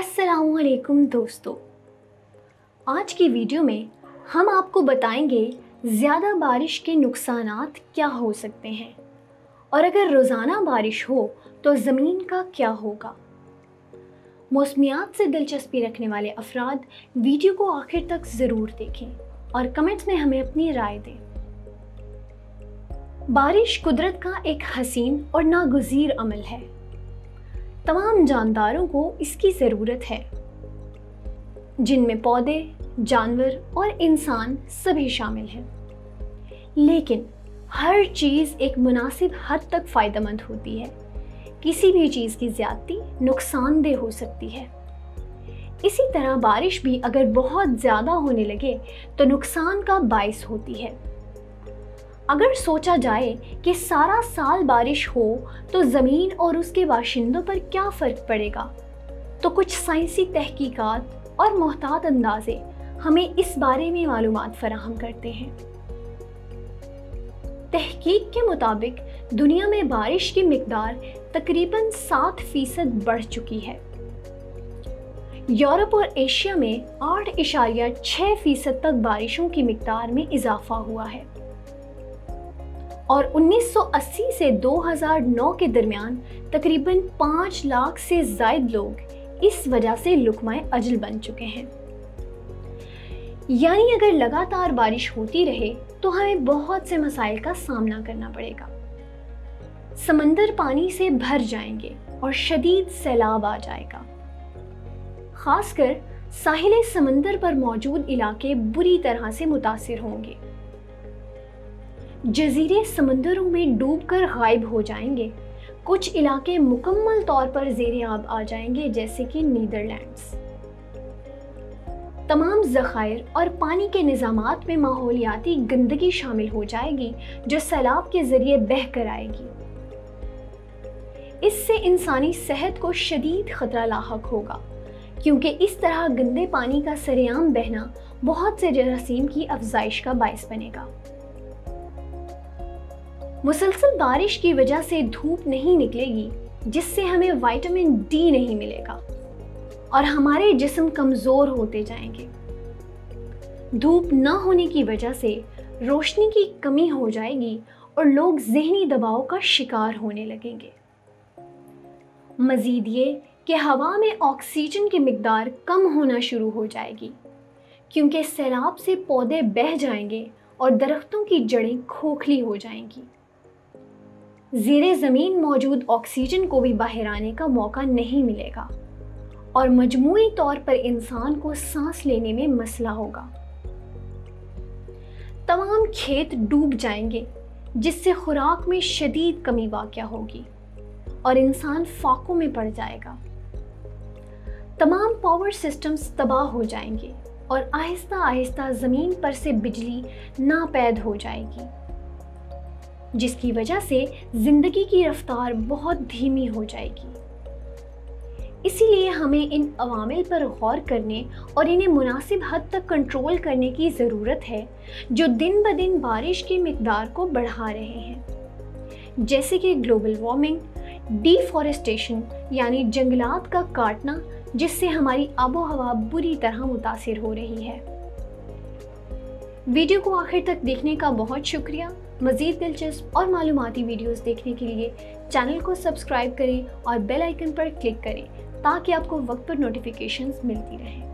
असलकुम दोस्तों। आज की वीडियो में हम आपको बताएँगे ज़्यादा बारिश के नुकसान क्या हो सकते हैं। और अगर रोज़ाना बारिश हो तो ज़मीन का क्या होगा। मौसमियात से दिलचस्पी रखने वाले अफराद वीडियो को आखिर तक ज़रूर देखें और कमेंट्स में हमें अपनी राय दें। बारिश कुदरत का एक हसीन और नागजीर अमल है। तमाम जानदारों को इसकी ज़रूरत है, जिनमें पौधे, जानवर और इंसान सभी शामिल हैं। लेकिन हर चीज़ एक मुनासिब हद तक फ़ायदेमंद होती है। किसी भी चीज़ की ज़्यादती नुकसानदेह हो सकती है। इसी तरह बारिश भी अगर बहुत ज़्यादा होने लगे तो नुकसान का बायस होती है। अगर सोचा जाए कि सारा साल बारिश हो तो ज़मीन और उसके बाशिंदों पर क्या फ़र्क पड़ेगा? तो कुछ साइंसी तहकीकात और मोहतात अंदाजे हमें इस बारे में मालूम फराहम करते हैं। तहकीक के मुताबिक, दुनिया में बारिश की मकदार तकरीबन सात फ़ीसद बढ़ चुकी है। यूरोप और एशिया में आठ इशारिया छः फ़ीसद तक बारिशों की मकदार में इजाफा हुआ है। और 1980 से 2009 के दरमियान तकरीबन पाँच लाख से जायद लोग इस वजह से लुकमाए अजल बन चुके हैं। यानी अगर लगातार बारिश होती रहे तो हमें बहुत से मसाइल का सामना करना पड़ेगा। समंदर पानी से भर जाएँगे और शदीद सैलाब आ जाएगा। खासकर साहिल समंदर पर मौजूद इलाके बुरी तरह से मुतासर होंगे। जजीरे समंदरों में डूबकर गायब हो जाएँगे। कुछ इलाके मुकम्मल तौर पर जेर आब आ जाएँगे, जैसे कि नीदरलैंड्स। तमाम ज़खायर और पानी के निज़ाम में माहौलियाती गंदगी शामिल हो जाएगी, जो सैलाब के ज़रिए बह कर आएगी। इससे इंसानी सेहत को शदीद ख़तरा लाक होगा, क्योंकि इस तरह गंदे पानी का सरेआम बहना बहुत से जरासीम की अफजाइश का बायस बनेगा। मुसलसल बारिश की वजह से धूप नहीं निकलेगी, जिससे हमें विटामिन डी नहीं मिलेगा और हमारे जिस्म कमज़ोर होते जाएँगे। धूप न होने की वजह से रोशनी की कमी हो जाएगी और लोग जहनी दबाव का शिकार होने लगेंगे। मज़ीद ये कि हवा में ऑक्सीजन की मकदार कम होना शुरू हो जाएगी, क्योंकि सैलाब से पौधे बह जाएँगे और दरख्तों की जड़ें खोखली हो जाएँगी। ज़ीर ज़मीन मौजूद ऑक्सीजन को भी बाहर आने का मौका नहीं मिलेगा। और मजमू तौर पर इंसान को सांस लेने में मसला होगा। तमाम खेत डूब जाएँगे, जिससे खुराक में शदीद कमी वाक़ होगी और इंसान फाकों में पड़ जाएगा। तमाम पावर सिस्टम्स तबाह हो जाएँगे और आहिस्ता आहिस्ता ज़मीन पर से बिजली नापैद हो जाएगी। जिसकी वजह से ज़िंदगी की रफ्तार बहुत धीमी हो जाएगी। इसीलिए हमें इन अवामिल पर गौर करने और इन्हें मुनासिब हद तक कंट्रोल करने की ज़रूरत है, जो दिन ब दिन बारिश की मकदार को बढ़ा रहे हैं। जैसे कि ग्लोबल वार्मिंग डिफॉरेस्टेशन यानी जंगलात का काटना, जिससे हमारी आबो हवा बुरी तरह मुतासर हो रही है। वीडियो को आखिर तक देखने का बहुत शुक्रिया। मज़ीद दिलचस्प और मालूमती वीडियोस देखने के लिए चैनल को सब्सक्राइब करें और बेल आइकन पर क्लिक करें ताकि आपको वक्त पर नोटिफिकेशंस मिलती रहें।